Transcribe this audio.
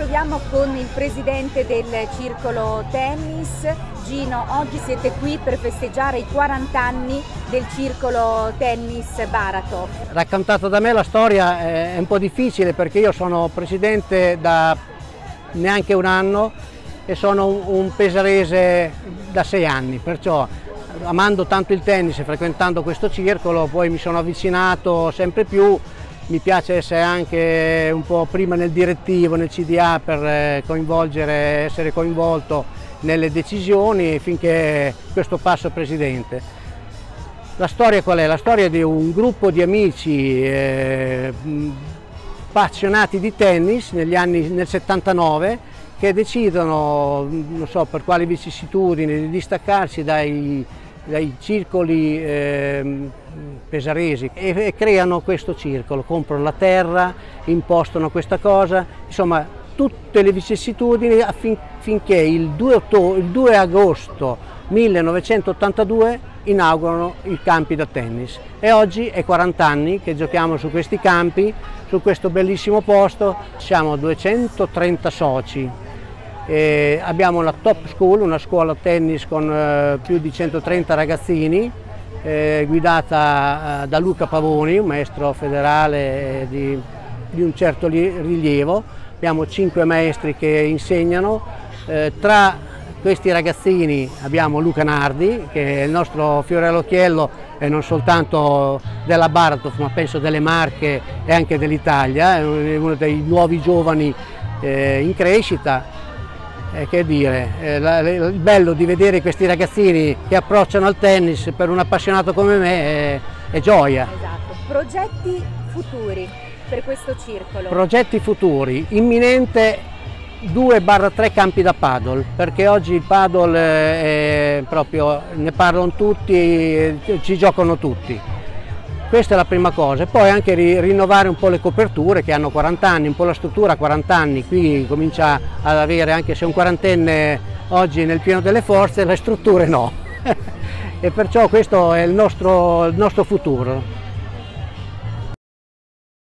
troviamo con il presidente del Circolo Tennis. Gino, oggi siete qui per festeggiare i 40 anni del Circolo Tennis Baratov. Raccontata da me la storia è un po' difficile perché io sono presidente da neanche un anno e sono un pesarese da sei anni, perciò amando tanto il tennis e frequentando questo circolo poi mi sono avvicinato sempre più mi piace essere anche un po' prima nel direttivo, nel CDA per eh, coinvolgere, essere coinvolto nelle decisioni finché questo passo presidente. La storia qual è? La storia di un gruppo di amici eh, appassionati di tennis negli anni, nel 79 che decidono, non so per quali vicissitudini, di distaccarsi dai, dai circoli eh, pesaresi e, e, creano questo circolo, comprano la terra, impostano questa cosa, insomma tutte le vicissitudini affinché il 2, ottobre, il 2 agosto 1982 inaugurano i campi da tennis. E oggi è 40 anni che giochiamo su questi campi, su questo bellissimo posto, siamo 230 soci, e abbiamo la Top School, una scuola tennis con eh, più di 130 ragazzini, eh, guidata eh, da Luca Pavoni, un maestro federale di, di un certo rilievo. Abbiamo cinque maestri che insegnano. Eh, tra questi ragazzini abbiamo Luca Nardi, che è il nostro fiore all'occhiello e non soltanto della Baratov, ma penso delle Marche e anche dell'Italia, è uno dei nuovi giovani eh, in crescita eh, che dire, eh, la, il bello di vedere questi ragazzini che approcciano al tennis per un appassionato come me è, è gioia. Esatto. Progetti futuri per questo circolo? Progetti futuri, imminente 2-3 campi da paddle, perché oggi il paddle eh, proprio, ne parlano tutti, ci giocano tutti questa è la prima cosa, e poi anche rinnovare un po' le coperture che hanno 40 anni, un po' la struttura 40 anni, qui comincia ad avere anche se un quarantenne oggi nel pieno delle forze, le strutture no. e perciò questo è il nostro, il nostro futuro.